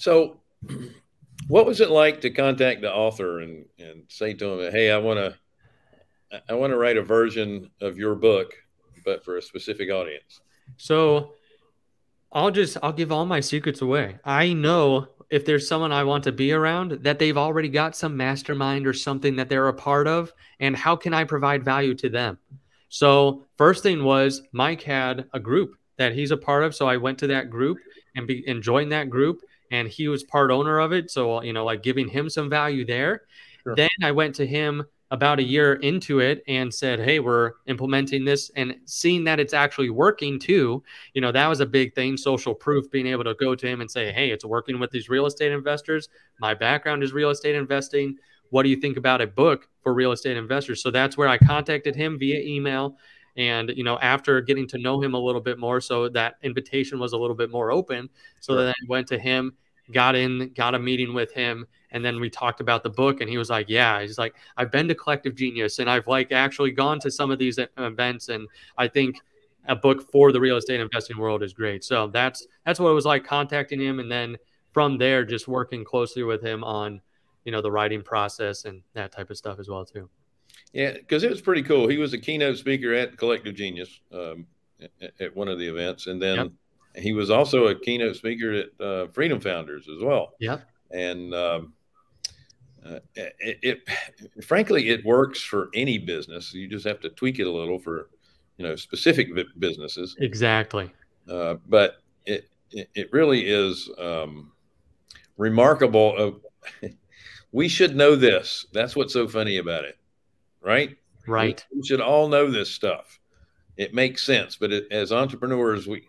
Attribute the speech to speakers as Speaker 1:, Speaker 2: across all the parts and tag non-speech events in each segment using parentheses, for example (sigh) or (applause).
Speaker 1: So, what was it like to contact the author and, and say to him, "Hey, I want to I want to write a version of your book, but for a specific audience"?
Speaker 2: So, I'll just I'll give all my secrets away. I know if there's someone I want to be around that they've already got some mastermind or something that they're a part of and how can I provide value to them? So, first thing was Mike had a group that he's a part of, so I went to that group and be and joined that group and he was part owner of it, so you know like giving him some value there. Sure. Then I went to him about a year into it and said, Hey, we're implementing this and seeing that it's actually working too. You know, that was a big thing social proof, being able to go to him and say, Hey, it's working with these real estate investors. My background is real estate investing. What do you think about a book for real estate investors? So that's where I contacted him via email. And, you know, after getting to know him a little bit more, so that invitation was a little bit more open. So sure. then I went to him, got in, got a meeting with him and then we talked about the book and he was like yeah. He's like i've been to collective genius and i've like actually gone to some of these events and i think a book for the real estate investing world is great. So that's that's what it was like contacting him and then from there just working closely with him on you know the writing process and that type of stuff as well too.
Speaker 1: Yeah because it was pretty cool. He was a keynote speaker at collective genius um, at, at, one of the events and then yep. He was also a keynote speaker at uh, freedom founders as well.
Speaker 2: Yeah
Speaker 1: and um, uh, it, it, frankly it works for any business. You just have to tweak it a little for you know specific businesses.
Speaker 2: Exactly.
Speaker 1: Uh, but it, it, it really is um, remarkable of (laughs) we should know this. That's what's so funny about it right?
Speaker 2: Right.
Speaker 1: We, we should all know this stuff. It makes sense but it, as entrepreneurs we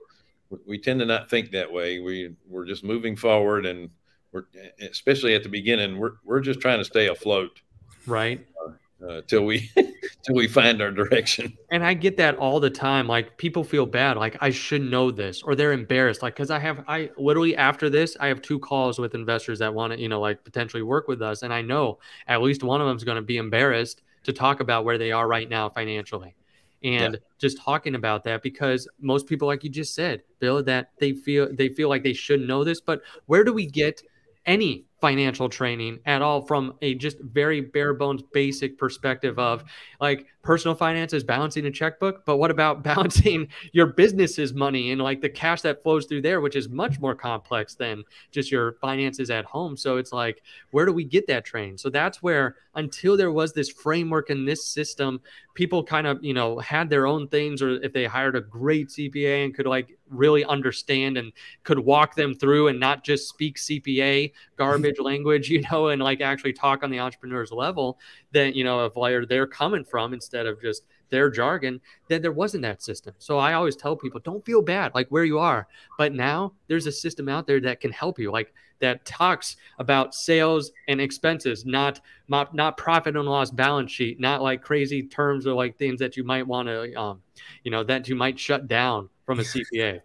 Speaker 1: we tend to not think that way. We we're just moving forward and we're especially at the beginning we're we're just trying to stay afloat.
Speaker 2: Right.
Speaker 1: Uh, uh, till we (laughs) till we find our direction.
Speaker 2: And i get that all the time. Like people feel bad like i should know this or they're embarrassed. Like because i have i literally after this i have two calls with investors that want to you know like potentially work with us. And i know at least one of them is going to be embarrassed to talk about where they are right now financially and yeah. just talking about that because most people like you just said bill that they feel they feel like they should know this but where do we get any financial training at all from a just very bare bones basic perspective of like personal finances balancing a checkbook but what about (laughs) balancing your business's money and like the cash that flows through there which is much more complex than just your finances at home? So it's like where do we get that training so that's where until there was this framework in this system people kind of you know had their own things or if they hired a great cpa and could like really understand and could walk them through and not just speak cpa (laughs) garbage language you know and like actually talk on the entrepreneur's level then you know of where they're coming from instead of just their jargon then there wasn't that system so i always tell people don't feel bad like where you are but now there's a system out there that can help you like that talks about sales and expenses, not not, not profit and loss balance sheet, not like crazy terms or like things that you might want to, um, you know, that you might shut down from a (laughs) CPA.